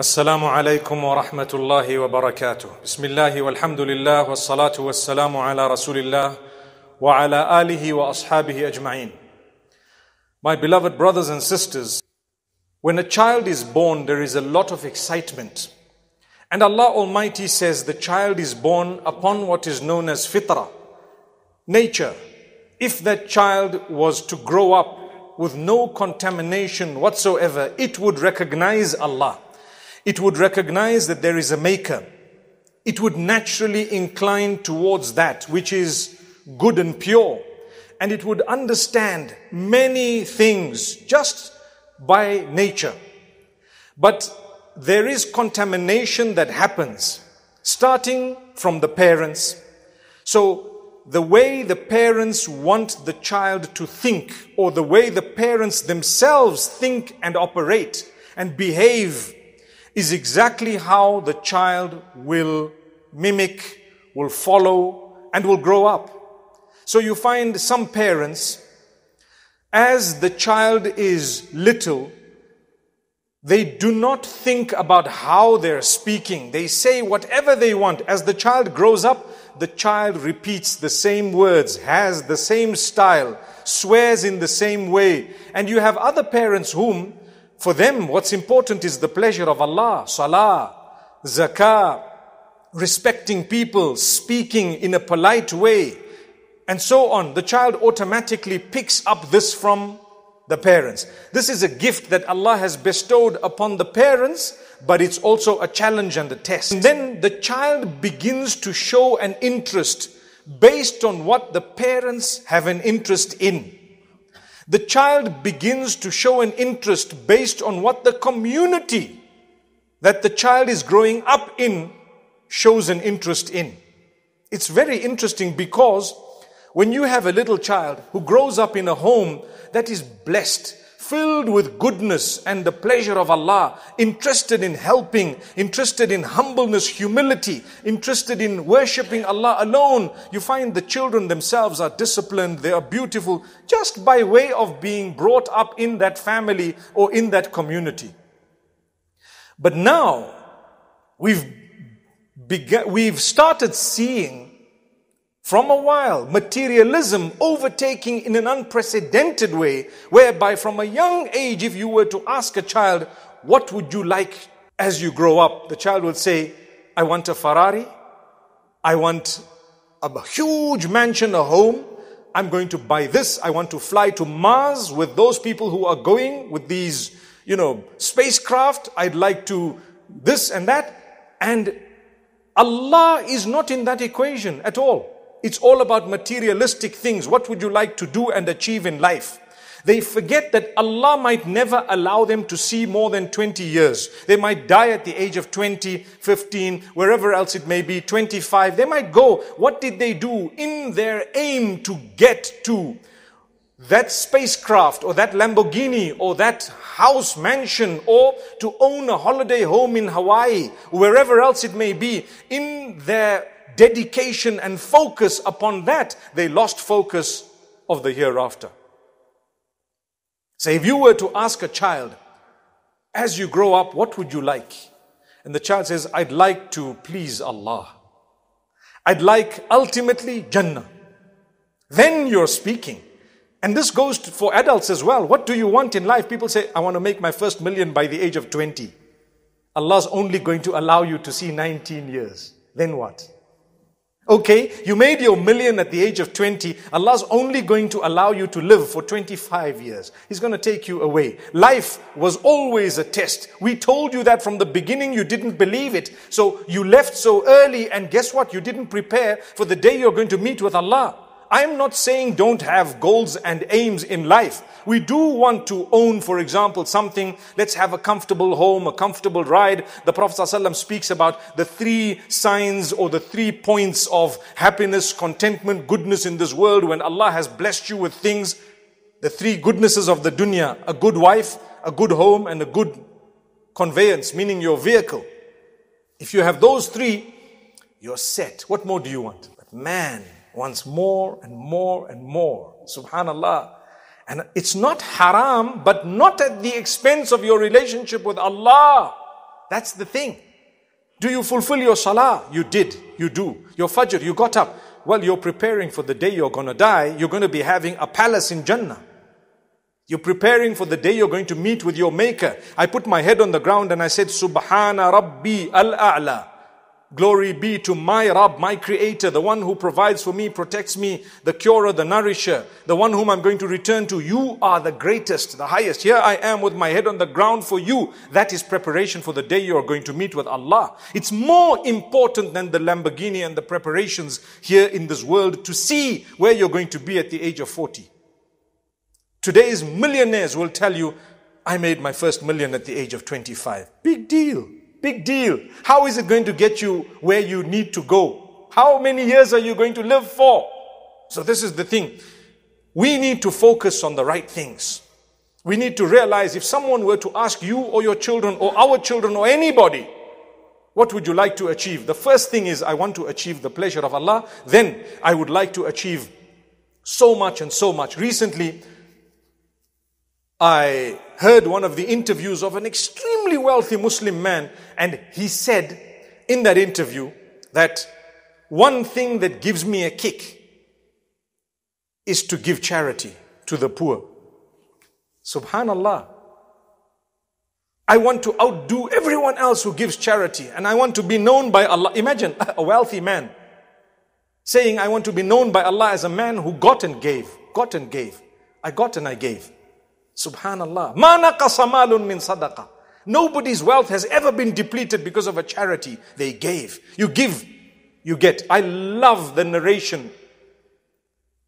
السلام عليكم ورحمة الله وبركاته بسم الله والحمد لله والصلاة والسلام على رسول الله وعلى آله وأصحابه أجمعين My beloved brothers and sisters, when a child is born, there is a lot of excitement. And Allah Almighty says the child is born upon what is known as fitra, nature. If that child was to grow up with no contamination whatsoever, it would recognize Allah. It would recognize that there is a maker. It would naturally incline towards that which is good and pure and it would understand many things just by nature. But there is contamination that happens starting from the parents. So the way the parents want the child to think or the way the parents themselves think and operate and behave is exactly how the child will mimic, will follow, and will grow up. So you find some parents, as the child is little, they do not think about how they're speaking. They say whatever they want. As the child grows up, the child repeats the same words, has the same style, swears in the same way. And you have other parents whom, for them, what's important is the pleasure of Allah, salah, zakah, respecting people, speaking in a polite way and so on. The child automatically picks up this from the parents. This is a gift that Allah has bestowed upon the parents, but it's also a challenge and a test. And then the child begins to show an interest based on what the parents have an interest in. The child begins to show an interest based on what the community that the child is growing up in shows an interest in. It's very interesting because when you have a little child who grows up in a home that is blessed, filled with goodness and the pleasure of Allah, interested in helping, interested in humbleness, humility, interested in worshipping Allah alone, you find the children themselves are disciplined, they are beautiful, just by way of being brought up in that family or in that community. But now, we've begun, we've started seeing from a while, materialism overtaking in an unprecedented way, whereby from a young age, if you were to ask a child, what would you like as you grow up? The child would say, I want a Ferrari. I want a huge mansion, a home. I'm going to buy this. I want to fly to Mars with those people who are going with these, you know, spacecraft. I'd like to this and that. And Allah is not in that equation at all. It's all about materialistic things. What would you like to do and achieve in life? They forget that Allah might never allow them to see more than 20 years. They might die at the age of 20, 15, wherever else it may be, 25. They might go. What did they do in their aim to get to that spacecraft or that Lamborghini or that house mansion or to own a holiday home in Hawaii, wherever else it may be, in their dedication and focus upon that, they lost focus of the hereafter. So if you were to ask a child, as you grow up, what would you like? And the child says, I'd like to please Allah. I'd like ultimately Jannah. Then you're speaking. And this goes for adults as well. What do you want in life? People say, I want to make my first million by the age of 20. Allah's only going to allow you to see 19 years. Then what? Okay, you made your million at the age of 20. Allah's only going to allow you to live for 25 years. He's going to take you away. Life was always a test. We told you that from the beginning. You didn't believe it. So you left so early and guess what? You didn't prepare for the day you're going to meet with Allah. I'm not saying don't have goals and aims in life. We do want to own, for example, something. Let's have a comfortable home, a comfortable ride. The Prophet ﷺ speaks about the three signs or the three points of happiness, contentment, goodness in this world. When Allah has blessed you with things, the three goodnesses of the dunya, a good wife, a good home, and a good conveyance, meaning your vehicle. If you have those three, you're set. What more do you want? But man, wants more and more and more. Subhanallah. And it's not haram, but not at the expense of your relationship with Allah. That's the thing. Do you fulfill your salah? You did. You do. Your fajr, you got up. Well, you're preparing for the day you're going to die. You're going to be having a palace in Jannah. You're preparing for the day you're going to meet with your maker. I put my head on the ground and I said, Subhana Rabbi al-A'la. Glory be to my Rabb, my creator, the one who provides for me, protects me, the curer, the nourisher, the one whom I'm going to return to. You are the greatest, the highest. Here I am with my head on the ground for you. That is preparation for the day you are going to meet with Allah. It's more important than the Lamborghini and the preparations here in this world to see where you're going to be at the age of 40. Today's millionaires will tell you, I made my first million at the age of 25. Big deal. Big deal. How is it going to get you where you need to go? How many years are you going to live for? So this is the thing. We need to focus on the right things. We need to realize if someone were to ask you or your children or our children or anybody, what would you like to achieve? The first thing is, I want to achieve the pleasure of Allah. Then I would like to achieve so much and so much. Recently, I heard one of the interviews of an extremely wealthy Muslim man, and he said in that interview that one thing that gives me a kick is to give charity to the poor. Subhanallah. I want to outdo everyone else who gives charity, and I want to be known by Allah. Imagine a wealthy man saying, I want to be known by Allah as a man who got and gave, got and gave. I got and I gave. Subhanallah. Ma naqasa min sadaqa. Nobody's wealth has ever been depleted because of a charity they gave. You give, you get. I love the narration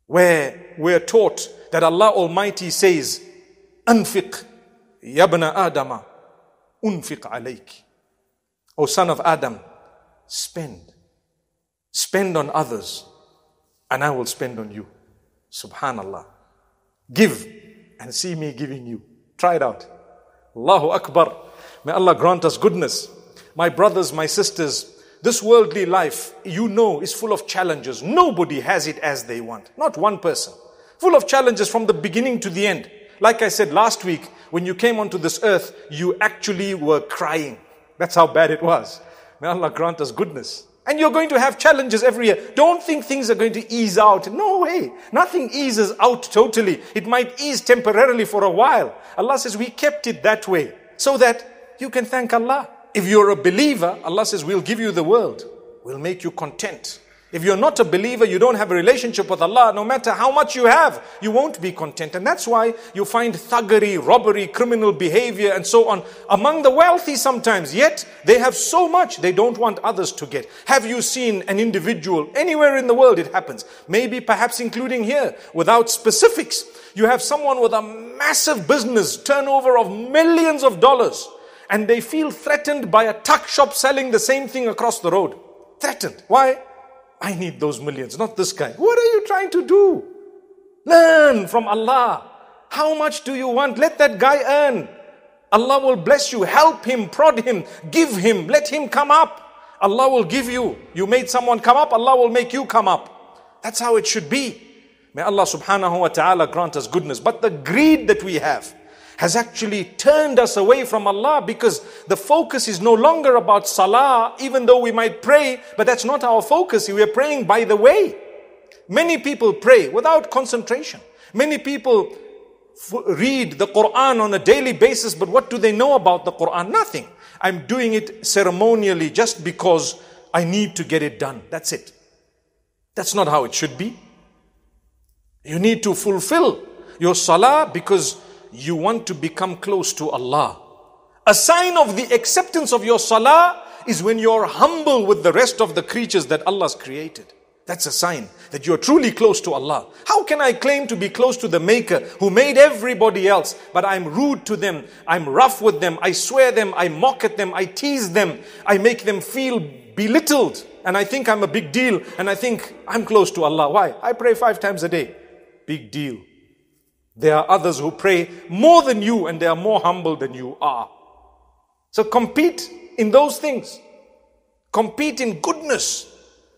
where we're taught that Allah Almighty says, Anfiq, yabna Adama, unfiq alayk. O son of Adam, spend. Spend on others, and I will spend on you. Subhanallah. Give and see me giving you. Try it out. Allahu Akbar. May Allah grant us goodness. My brothers, my sisters, this worldly life, you know, is full of challenges. Nobody has it as they want. Not one person. Full of challenges from the beginning to the end. Like I said last week, when you came onto this earth, you actually were crying. That's how bad it was. May Allah grant us goodness. And you're going to have challenges every year. Don't think things are going to ease out. No way. Nothing eases out totally. It might ease temporarily for a while. Allah says we kept it that way so that you can thank Allah. If you're a believer, Allah says we'll give you the world. We'll make you content. If you're not a believer, you don't have a relationship with Allah, no matter how much you have, you won't be content. And that's why you find thuggery, robbery, criminal behavior, and so on among the wealthy sometimes. Yet they have so much they don't want others to get. Have you seen an individual anywhere in the world it happens? Maybe perhaps including here, without specifics. You have someone with a massive business turnover of millions of dollars, and they feel threatened by a tuck shop selling the same thing across the road. Threatened. Why? I need those millions, not this guy. What are you trying to do? Learn from Allah. How much do you want? Let that guy earn. Allah will bless you. Help him, prod him, give him, let him come up. Allah will give you. You made someone come up, Allah will make you come up. That's how it should be. May Allah subhanahu wa ta'ala grant us goodness. But the greed that we have, has actually turned us away from Allah because the focus is no longer about salah, even though we might pray, but that's not our focus. We are praying by the way. Many people pray without concentration. Many people read the Quran on a daily basis, but what do they know about the Quran? Nothing. I'm doing it ceremonially just because I need to get it done. That's it. That's not how it should be. You need to fulfill your salah because you want to become close to Allah. A sign of the acceptance of your salah is when you're humble with the rest of the creatures that Allah's created. That's a sign that you're truly close to Allah. How can I claim to be close to the Maker who made everybody else, but I'm rude to them, I'm rough with them, I swear them, I mock at them, I tease them, I make them feel belittled, and I think I'm a big deal, and I think I'm close to Allah. Why? I pray five times a day. Big deal. There are others who pray more than you and they are more humble than you are. So compete in those things. Compete in goodness.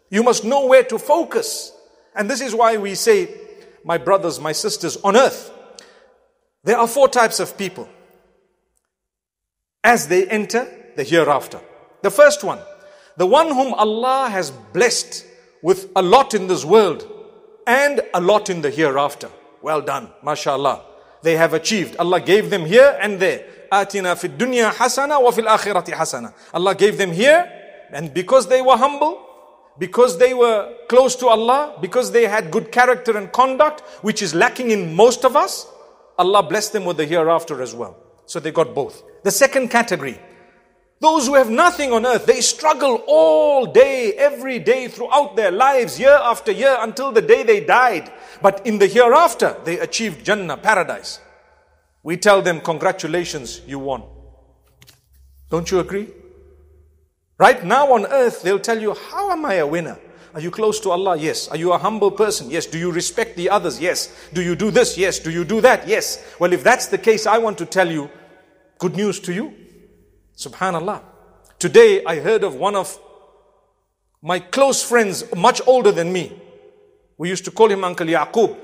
You must know where to focus. And this is why we say, my brothers, my sisters, on earth, there are four types of people. As they enter, the hereafter. The first one, the one whom Allah has blessed with a lot in this world and a lot in the hereafter. Well done, mashallah. They have achieved. Allah gave them here and there. Atina fi dunya hasana wa fil akhirati hasana. Allah gave them here and because they were humble, because they were close to Allah, because they had good character and conduct, which is lacking in most of us, Allah blessed them with the hereafter as well. So they got both. The second category, those who have nothing on earth, they struggle all day, every day, throughout their lives, year after year, until the day they died. But in the hereafter, they achieved Jannah, paradise. We tell them, congratulations, you won. Don't you agree? Right now on earth, they'll tell you, how am I a winner? Are you close to Allah? Yes. Are you a humble person? Yes. Do you respect the others? Yes. Do you do this? Yes. Do you do that? Yes. Well, if that's the case, I want to tell you good news to you. Subhanallah. Today I heard of one of my close friends, much older than me. We used to call him Uncle Yaqub.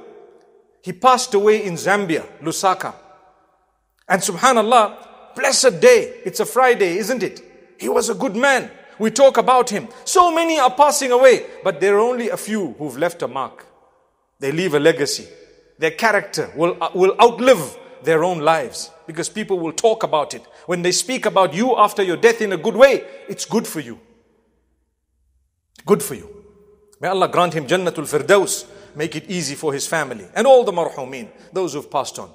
He passed away in Zambia, Lusaka. And subhanallah, blessed day. It's a Friday, isn't it? He was a good man. We talk about him. So many are passing away, but there are only a few who've left a mark. They leave a legacy. Their character will, uh, will outlive their own lives because people will talk about it. When they speak about you after your death in a good way, it's good for you. Good for you. May Allah grant him Jannatul Firdaus, make it easy for his family and all the marhumin, those who've passed on.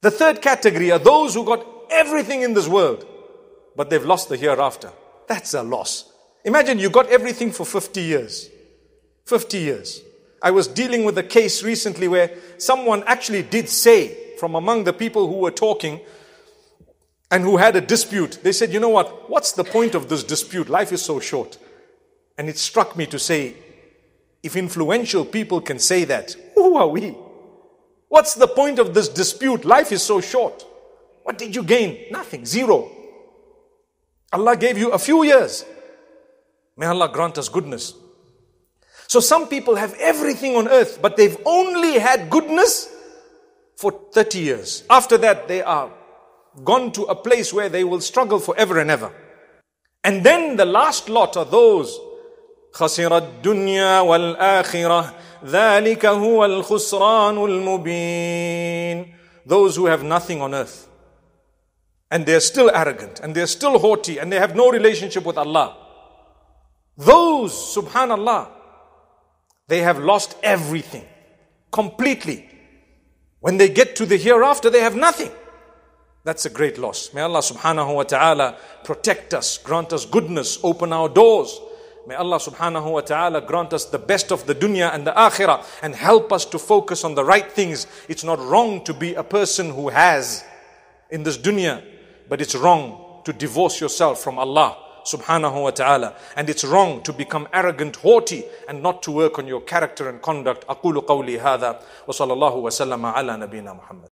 The third category are those who got everything in this world, but they've lost the hereafter. That's a loss. Imagine you got everything for 50 years. 50 years. I was dealing with a case recently where someone actually did say from among the people who were talking and who had a dispute, they said, you know what? What's the point of this dispute? Life is so short. And it struck me to say, if influential people can say that, who are we? What's the point of this dispute? Life is so short. What did you gain? Nothing. Zero. Allah gave you a few years. May Allah grant us goodness. So some people have everything on earth, but they've only had goodness for 30 years. After that, they are gone to a place where they will struggle forever and ever. And then the last lot are those خسر الدنيا والآخرة ذلك هو الخسران المبين Those who have nothing on earth and they're still arrogant and they're still haughty and they have no relationship with Allah. Those, subhanallah, they have lost everything completely. When they get to the hereafter, they have nothing. That's a great loss. May Allah subhanahu wa ta'ala protect us, grant us goodness, open our doors. May Allah subhanahu wa ta'ala grant us the best of the dunya and the akhirah and help us to focus on the right things. It's not wrong to be a person who has in this dunya but it's wrong to divorce yourself from Allah subhanahu wa ta'ala. And it's wrong to become arrogant, haughty, and not to work on your character and conduct. أقول قولي هذا وصلى الله وسلم على نبينا محمد